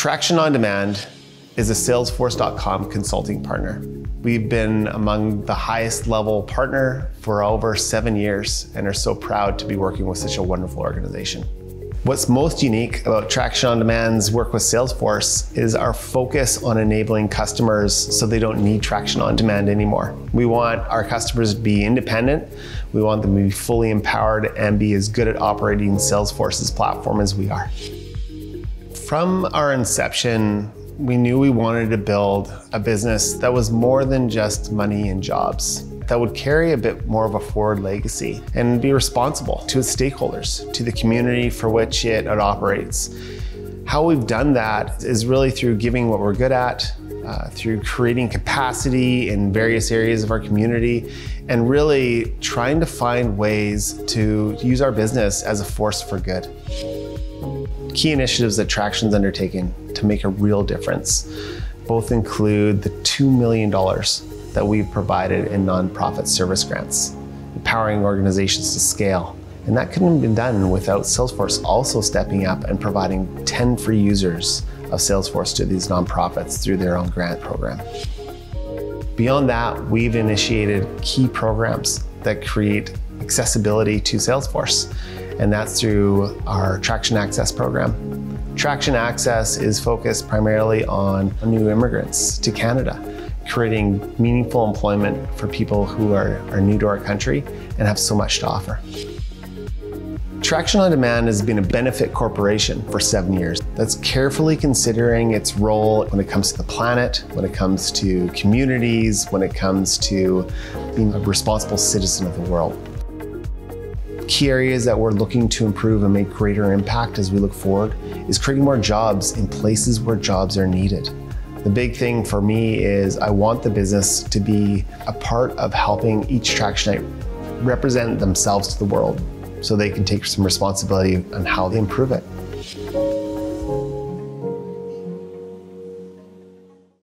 Traction on Demand is a Salesforce.com consulting partner. We've been among the highest level partner for over seven years and are so proud to be working with such a wonderful organization. What's most unique about Traction on Demand's work with Salesforce is our focus on enabling customers so they don't need Traction on Demand anymore. We want our customers to be independent. We want them to be fully empowered and be as good at operating Salesforce's platform as we are. From our inception, we knew we wanted to build a business that was more than just money and jobs that would carry a bit more of a forward legacy and be responsible to its stakeholders, to the community for which it, operates. How we've done that is really through giving what we're good at, uh, through creating capacity in various areas of our community, and really trying to find ways to use our business as a force for good. Key initiatives that Traction's undertaken to make a real difference both include the $2 million that we've provided in nonprofit service grants, empowering organizations to scale. And that couldn't have been done without Salesforce also stepping up and providing 10 free users of Salesforce to these nonprofits through their own grant program. Beyond that, we've initiated key programs that create accessibility to Salesforce, and that's through our Traction Access program. Traction Access is focused primarily on new immigrants to Canada creating meaningful employment for people who are, are new to our country and have so much to offer. Traction on Demand has been a benefit corporation for seven years that's carefully considering its role when it comes to the planet, when it comes to communities, when it comes to being a responsible citizen of the world. Key areas that we're looking to improve and make greater impact as we look forward is creating more jobs in places where jobs are needed. The big thing for me is I want the business to be a part of helping each Tractionite represent themselves to the world so they can take some responsibility on how they improve it.